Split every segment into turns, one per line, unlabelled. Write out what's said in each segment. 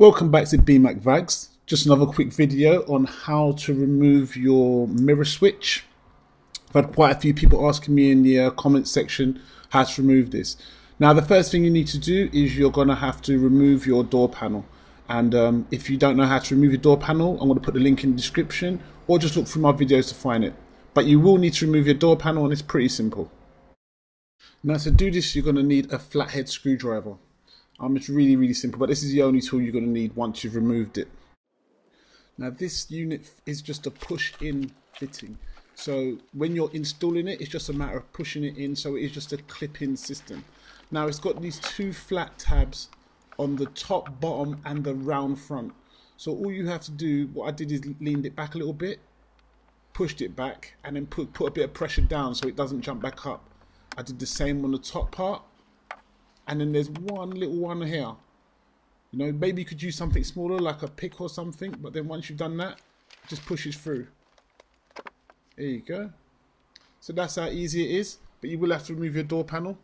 Welcome back to BMAC Vags. Just another quick video on how to remove your mirror switch. I've had quite a few people asking me in the uh, comment section how to remove this. Now the first thing you need to do is you're going to have to remove your door panel. And um, if you don't know how to remove your door panel, I'm going to put the link in the description or just look through my videos to find it. But you will need to remove your door panel and it's pretty simple. Now to do this you're going to need a flathead screwdriver. Um, it's really, really simple, but this is the only tool you're going to need once you've removed it. Now this unit is just a push-in fitting. So when you're installing it, it's just a matter of pushing it in. So it is just a clip-in system. Now it's got these two flat tabs on the top, bottom, and the round front. So all you have to do, what I did is leaned it back a little bit, pushed it back, and then put, put a bit of pressure down so it doesn't jump back up. I did the same on the top part and then there's one little one here. You know, maybe you could use something smaller like a pick or something, but then once you've done that, just pushes through. There you go. So that's how easy it is, but you will have to remove your door panel.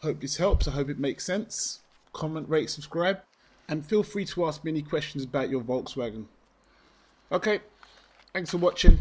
Hope this helps. I hope it makes sense. Comment, rate, subscribe, and feel free to ask me any questions about your Volkswagen. Okay, thanks for watching.